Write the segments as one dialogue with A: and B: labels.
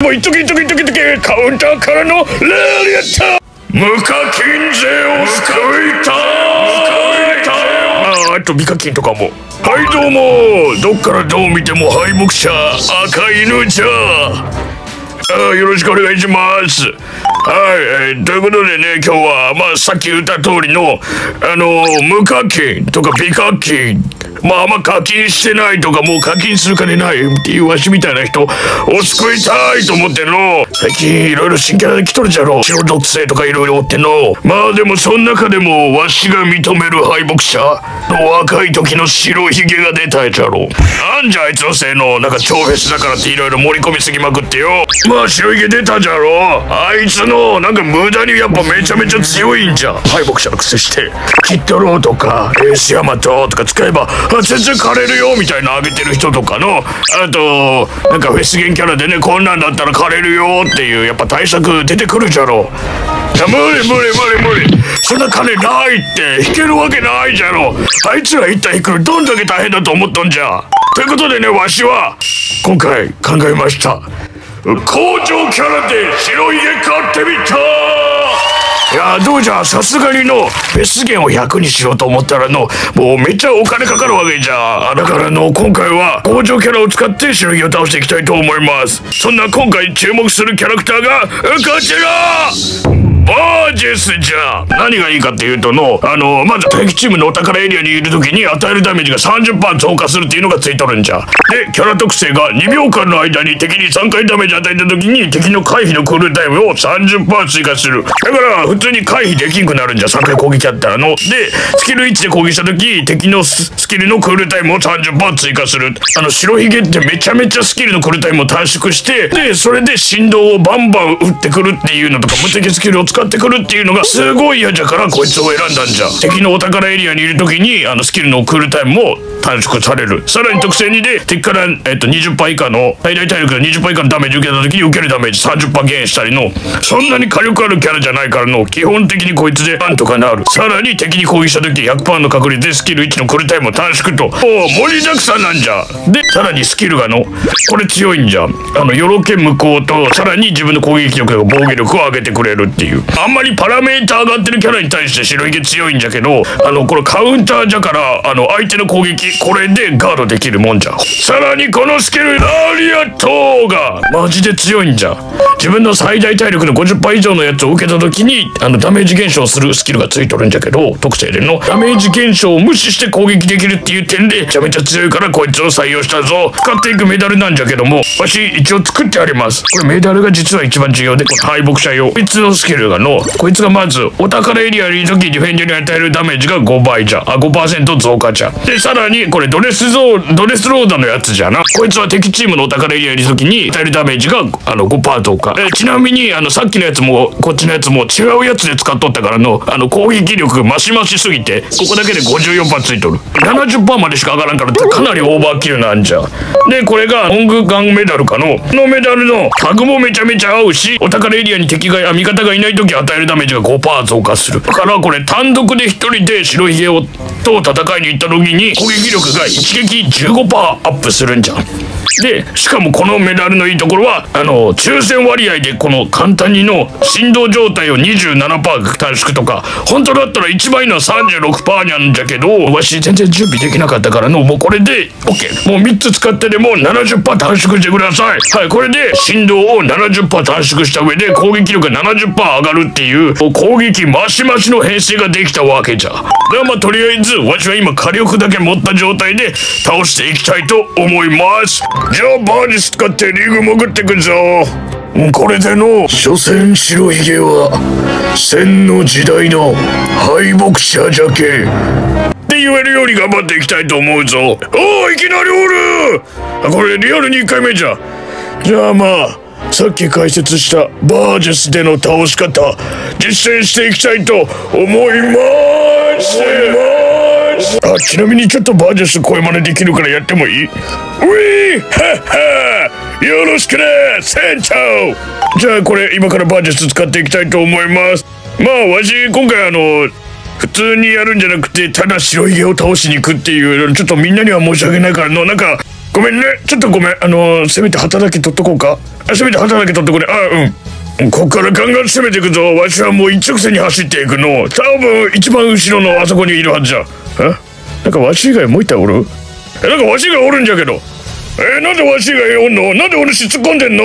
A: もういっとけいっとけいっとけいっとけカウンターからのレールやった無課金税を救いたい。ああと美課金とかも。はいどうも。どっからどう見ても敗北者赤犬じゃ。あよろしくお願いします。はい、えー、ということでね今日はまあさっき言った通りのあの無課金とか美課金。まああんま課金してないとかもう課金する金ないっていうわしみたいな人を救いたいと思っての。最近いろいろ新キャラで来とるじゃろ。白毒性とかいろいろおっての。まあでもその中でもわしが認める敗北者の若い時の白ひげが出たやつやろ。なんじゃあいつのせいのなんか超フェスだからっていろいろ盛り込みすぎまくってよ。まあ白ひげ出たじゃろ。あいつのなんか無駄にやっぱめちゃめちゃ強いんじゃ敗北者の癖して。キッドローとかエースヤマトとか使えばあ全然枯れるよみたいなあげてる人とかのあとなんかフェスゲンキャラでねこんなんだったら枯れるよっていうやっぱ対策出てくるじゃろ。いや無理無理無理無理。そんな金ないって引けるわけないじゃろ。あいつら一体引くのどんだけ大変だと思っとんじゃ。ということでねわしは今回考えました。工場キャラで白い家買ってみた。いやどうじゃさすがにのフェス源を100にしようと思ったらのもうめっちゃお金かかるわけじゃ。だからの今回は工場キャラを使って白いを倒していきたいと思います。そんな今回注目するキャラクターがこちら。バージェスじゃ何がいいかっていうとのあのまず敵チームのお宝エリアにいる時に与えるダメージが30%増加するっていうのがついとるんじゃ。でキャラ特性が2秒間の間に敵に3回ダメージ与えた時に敵の回避のクールタイムを30%追加する。だから普通に回避できんくなるんじゃ3回攻撃あったらの。でスキル1で攻撃した時敵のスキルのクールタイムを30%追加する。あの白ひげってめちゃめちゃスキルのクールタイムを短縮してでそれで振動をバンバン打ってくるっていうのとか無敵スキルを使ってくるっていうのがすごい嫌じゃからこいつを選んだんじゃ。敵のお宝エリアにいる時にあのスキルのクールタイムも短縮される。さらに特性2で敵から、えっと、20%以下の最大体力が20%以下のダメージ受けた時に受けるダメージ30%減したりのそんなに火力あるキャラじゃないからの基本的にこいつでなんとかなる。さらに敵に攻撃した時100%の確率でスキル1のクルタイムを短縮とおお盛りだくさんなんじゃ。でさらにスキルがのこれ強いんじゃ。あのよろけ無効とさらに自分の攻撃力と防御力を上げてくれるっていう。あんまりパラメーター上がってるキャラに対して白ひげ強いんじゃけどあのこれカウンターじゃからあの相手の攻撃これでガードできるもんじゃ。さらにこのスキルラリアットが。マジで強いんじゃ。自分の最大体力の50%以上のやつを受けた時にあのダメージ減少するスキルがついとるんじゃけど特性でのダメージ減少を無視して攻撃できるっていう点でめちゃめちゃ強いからこいつを採用したぞ。使っていくメダルなんじゃけどもわし一応作ってあります。これメダルが実は一番重要でこの敗北者用。こいつのスキルがのこいつがまずお宝エリアにいる時ディフェンドに与えるダメージが5倍じゃ。あ5%増加じゃ。でさらにこれドレスゾードレスローダのやつじゃな。こいつは敵チームのお宝エリアにいる時に与えるダメージがあの5%増加。えちなみにあのさっきのやつもこっちのやつも違うやつで使っとったからのあの攻撃力マシマシすぎてここだけで54%ついとる。70%までしか上がらんからかなりオーバーキルなんじゃ。でこれがロングガンメダルかのこのメダルのタグもめちゃめちゃ合うしお宝エリアに敵が味方がいない時与えるダメージが5%増加する。だからこれ単独で一人で白ひげをと戦いに行った時に攻撃力が一撃15%アップするんじゃ。でしかもこのメダルのいいところはあの抽選割合でこの簡単にの振動状態を27%短縮とか本当だったら一番いいの36%なんじゃけどわし全然準備できなかったからのもうこれで OK もう3つ使ってでも70%短縮してください。はいこれで振動を70%短縮した上で攻撃力が70%上がるっていうう攻撃マシマシの編成ができたわけじゃ。ではまあとりあえずわしは今火力だけ持った状態で倒していきたいと思います。じゃあバージス使ってリーグ潜ってくぞ。これでの所詮白ひげは戦の時代の敗北者じゃけ。って言えるように頑張っていきたいと思うぞ。おおいきなりおる。これリアルに1回目じゃ。じゃあまあさっき解説したバージェスでの倒し方実践していきたいと思います。あちなみにちょっとバージェス声真似できるからやってもいい？ういはっはよろしくね船長。じゃあこれ今からバージェス使っていきたいと思います。まあわし今回あの普通にやるんじゃなくてただ白ひげを倒しに行くっていうちょっとみんなには申し訳ないからのなんかごめんね。ちょっとごめん。あの、せめて旗だけ取っとこうか。あせめて旗だけ取っとこうねあうん。こっからガンガン攻めていくぞ。わしはもう一直線に走っていくの。多分一番後ろのあそこにいるはずじゃ。え？なんかわし以外もう一体おる？えなんかわしがおるんじゃけど。えー、なんでわしがおんの？なんでお主突っ込んでんの？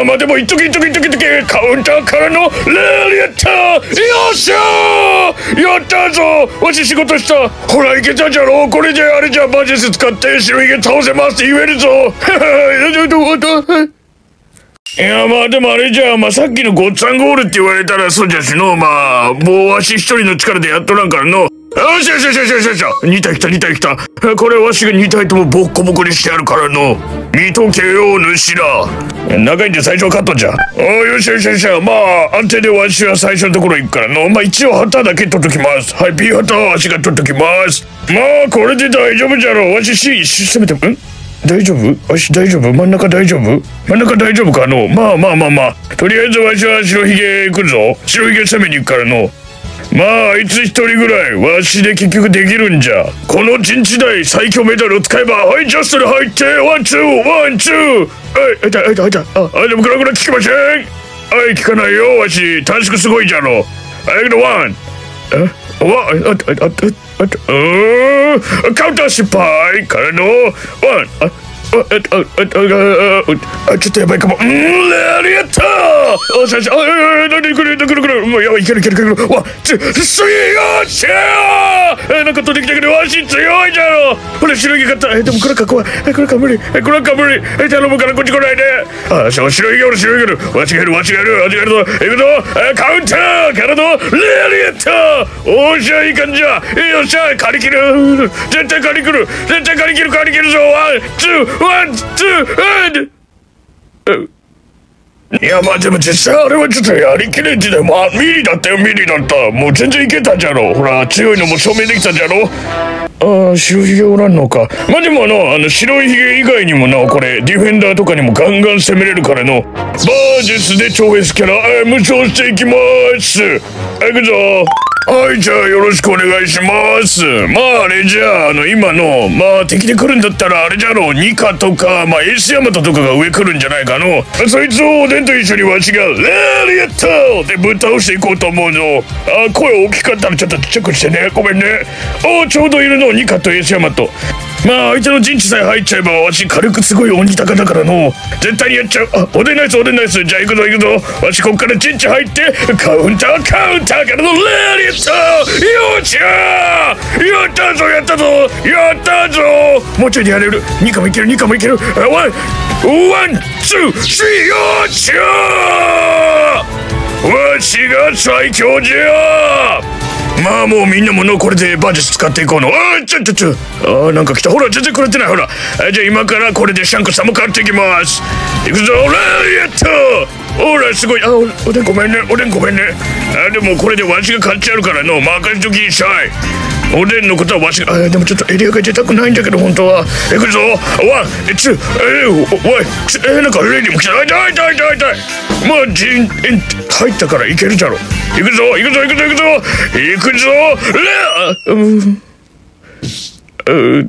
A: あまあでもいっときいっときいっときいっときカウンターからのレーリアッタよっしゃー！やったぞ！わし仕事した。ほらいけたじゃろ？これであれじゃバジェス使って白ひげ倒せます。って言えるぞ！いやまあでもあれじゃあまあさっきのごっつぁんゴールって言われたらそうじゃしの。まあもうわし一人の力でやっとらんからの。よしよしよしよしよしよし。2体来た2体来た。これわしが2体ともボッコボコにしてやるからの。見とけよ主ら。長いんで最初はカットじゃ。あよしよしよしまあ安定でわしは最初のところ行くからの。まあ一応旗だけ取っときます。はい B 旗はわしが取っときます。まあこれで大丈夫じゃろわし C せめてん？大丈夫？わし大丈夫？真ん中大丈夫？真ん中大丈夫かの？まあまあまあまあ。とりあえずわしは白ひげ行くぞ。白ひげ攻めに行くからの。まああいつ一人ぐらいわしで結局できるんじゃ。この陣地代最強メダルを使えばはいジャストで入ってワンツーワンツー。はいあいたあいたあいたああでもグラグラ聞きません。はい聞かないよわし。短縮すごいじゃろはいけどワン。え？わあああああカウンター失敗。からのワン。ああ、あ、あ、あ、あ、ちょっとやばいかも。うん、ありがとう。おしゃしゃ、あ、なにこれ、なにこれ、もうやばい、いけるいけるいける。わ、つ、すよっしゃー。なんか飛んできたけど、わし強いじゃろ。ほら、白い毛買った。え、でもこれか怖い。え、これか無理。え、これか無理。え、頼むからこっち来ないで。あ、しょ、白い毛おる、白い毛おる。わしがいる、わしがいる、わしがいるぞ。行くぞ。え、カウンターからのレアリアット。おっしゃ、いい感じじゃ。よっしゃ、借り切る。絶対借り切る。絶対借り切る、借り切るぞ。ワン、ツー、ワン、ツー、ワン。いやまあでも実際あれはちょっとやりきれんじでまあミリだったよミリだった。もう全然いけたじゃろ。ほら強いのも証明できたじゃろ。ああ白ひげおらんのか。まあでもあのあの白いひげ以外にもなこれディフェンダーとかにもガンガン攻めれるからのバージェスで超越キャラ無双していきます。いくぞはいじゃあよろしくお願いします。まああれじゃああの今のまあ敵で来るんだったらあれじゃろうニカとかまあエースヤマトとかが上来るんじゃないかの。そいつをおでんと一緒にわしがレーリエットでぶっ倒していこうと思うのあ声大きかったらちょっとチェックしてね。ごめんね。おちょうどいるのニカとエースヤマト。まあ相手の陣地さえ入っちゃえばわし火力すごい鬼高だからの。絶対にやっちゃう。あ、おでんナイスおでんナイスじゃあ行くぞ行くぞ。わしこっから陣地入ってカウンターカウンターからのラリアット。よっしゃー。やったぞやったぞ。やったぞ。もうちょいでやれる。ニカもいけるニカもいける。ワンワンツースリー。よっしゃー。わしが最強じゃ。まあもうみんなものこれでバージス使っていこうの。あちょちょちょ。あなんか来た。ほら全然くれてない。ほら。じゃあ今からこれでシャンクさんも買っていきます。いくぞ。ラリアットほらすごい。あおおでんごめんね。おでんごめんね。あでもこれでわしが買っちゃうからの。任せときんしゃい。おでんのことはわしが。あでもちょっとエリアが出たくないんだけど本当は。いくぞ。ワンツーえー、おいえー、なんかレディも来た。痛い痛い痛い痛いまあジン入ったからいけるじゃろ。行くぞ行くぞ行くぞ行くぞ。行くぞ。レうん。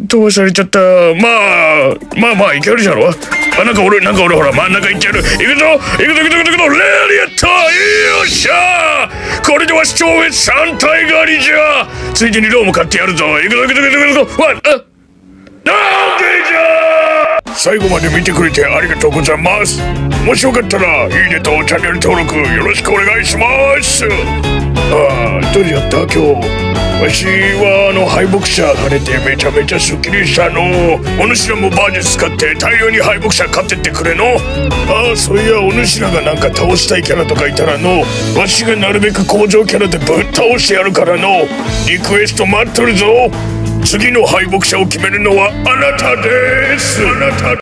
A: 飛ばされちゃった。まあまあまあいけるじゃろ。あなんか俺なんか俺ほら真ん中行ってやる。行くぞ。行くぞ行くぞ行くぞ。行くぞレーリアット。よっしゃ。これでは視聴率3体狩りじゃ。ついでにローも買ってやるぞ。行くぞ行くぞ行くぞ行くぞ。わあなんでじゃ。最後まで見てくれてありがとうございます。もしよかったらいいねとチャンネル登録よろしくお願いします。ああどれやった今日。わしはあの敗北者が出てめちゃめちゃスッキリしたの。お主らもバージェス使って大量に敗北者買ってってくれの。ああそういやお主らがなんか倒したいキャラとかいたらの。わしがなるべく工場キャラでぶっ倒してやるからの。リクエスト待っとるぞ。次の敗北者を決めるのはあなたです。あなた